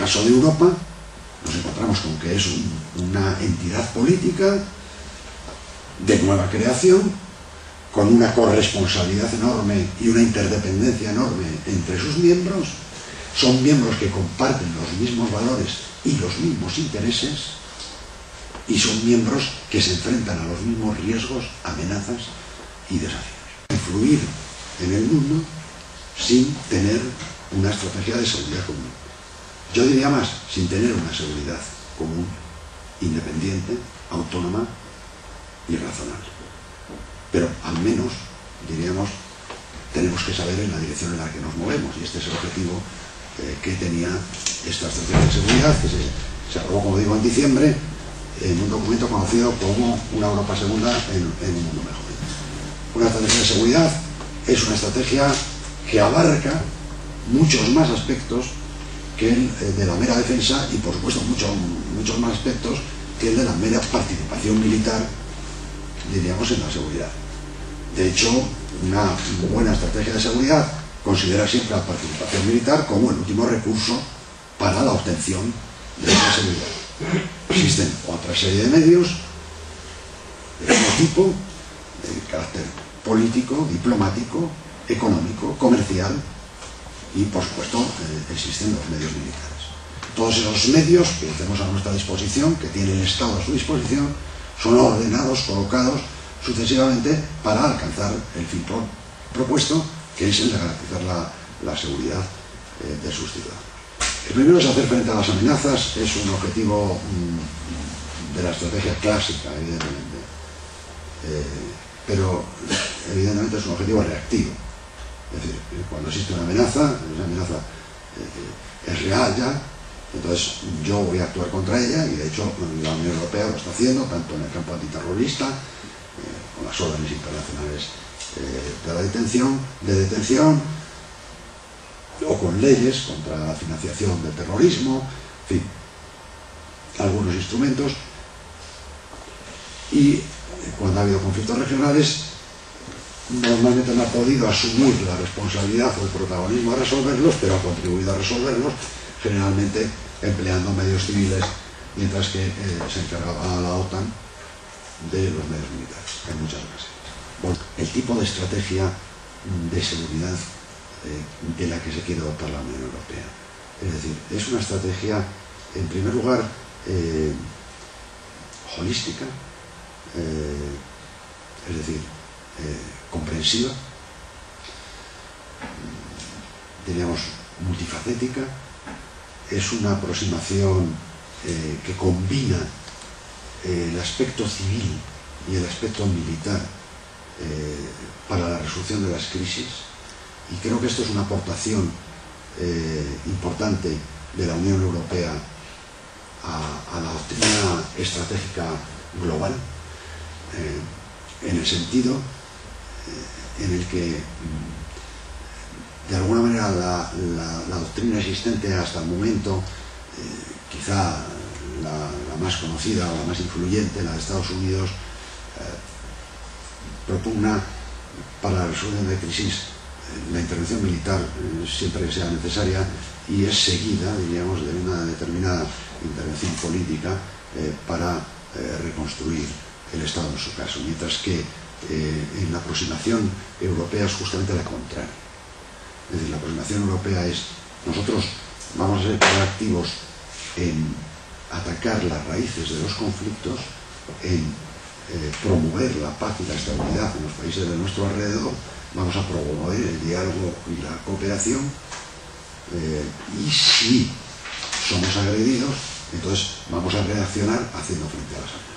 caso de Europa, nos encontramos con que es una entidad política de nueva creación, con una corresponsabilidad enorme y una interdependencia enorme entre sus miembros, son miembros que comparten los mismos valores y los mismos intereses, y son miembros que se enfrentan a los mismos riesgos, amenazas y desafíos. Influir en el mundo sin tener una estrategia de seguridad común. Yo diría más, sin tener una seguridad común, independiente, autónoma y razonable. Pero al menos, diríamos, tenemos que saber en la dirección en la que nos movemos y este es el objetivo eh, que tenía esta estrategia de seguridad que se, se aprobó, como digo, en diciembre en un documento conocido como una Europa segunda en, en un mundo mejor. Una estrategia de seguridad es una estrategia que abarca muchos más aspectos que el de la mera defensa y por supuesto muchos, muchos más aspectos que el de la mera participación militar, diríamos, en la seguridad. De hecho, una buena estrategia de seguridad considera siempre la participación militar como el último recurso para la obtención de esa seguridad. Existen otra serie de medios de todo tipo, de carácter político, diplomático, económico, comercial y, por supuesto, eh, existen los medios militares. Todos esos medios que tenemos a nuestra disposición, que tiene el Estado a su disposición, son ordenados, colocados sucesivamente para alcanzar el fin propuesto, que es el de garantizar la, la seguridad eh, de sus ciudadanos. El primero es hacer frente a las amenazas, es un objetivo mmm, de la estrategia clásica, evidentemente. Eh, pero evidentemente es un objetivo reactivo. Es decir, cuando existe una amenaza, esa amenaza eh, es real ya, entonces yo voy a actuar contra ella y de hecho la Unión Europea lo está haciendo, tanto en el campo antiterrorista, eh, con las órdenes internacionales eh, de detención, de detención, o con leyes contra la financiación del terrorismo, en fin, algunos instrumentos. Y cuando ha habido conflictos regionales, normalmente no ha podido asumir la responsabilidad o el protagonismo de resolverlos, pero ha contribuido a resolverlos, generalmente empleando medios civiles, mientras que eh, se encargaba a la OTAN de los medios militares, en muchas ocasiones. Bueno, el tipo de estrategia de seguridad eh, de la que se quiere dotar la Unión Europea. Es decir, es una estrategia, en primer lugar, eh, holística, es decir, comprensiva, diríamos multifacética, es una aproximación eh, que combina eh, el aspecto civil y el aspecto militar eh, para la resolución de las crisis. Y creo que esto es una aportación eh, importante de la Unión Europea a, la doctrina estratégica global eh, en el sentido eh, en el que mm, de alguna manera la, doctrina existente hasta el momento, eh, quizá la, la, más conocida o la más influyente, la de Estados Unidos, eh, propugna para la resolución de crisis eh, la intervención militar eh, siempre que sea necesaria y es seguida, diríamos, de una determinada intervención política para reconstruir el Estado en su caso, mientras que eh, en la aproximación europea es justamente la contraria. Es decir, la aproximación europea es, nosotros vamos a ser proactivos en atacar las raíces de los conflictos, en eh, promover la paz y la estabilidad en los países de nuestro alrededor, vamos a promover el diálogo y la cooperación, eh, y si somos agredidos, entonces vamos a reaccionar haciendo frente a las amenazas.